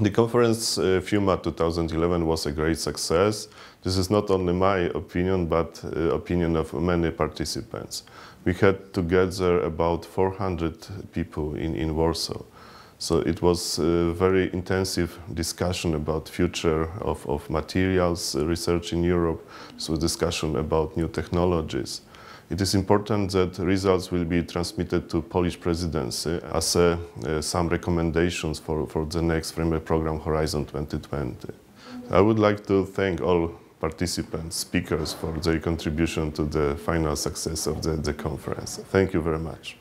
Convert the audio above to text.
The conference uh, FUMAT 2011 was a great success. This is not only my opinion, but uh, opinion of many participants. We had together about 400 people in, in Warsaw. So it was a very intensive discussion about future of, of materials uh, research in Europe. So discussion about new technologies. It is important that results will be transmitted to Polish presidency as a, uh, some recommendations for, for the next framework program Horizon 2020. I would like to thank all participants, speakers for their contribution to the final success of the, the conference. Thank you very much.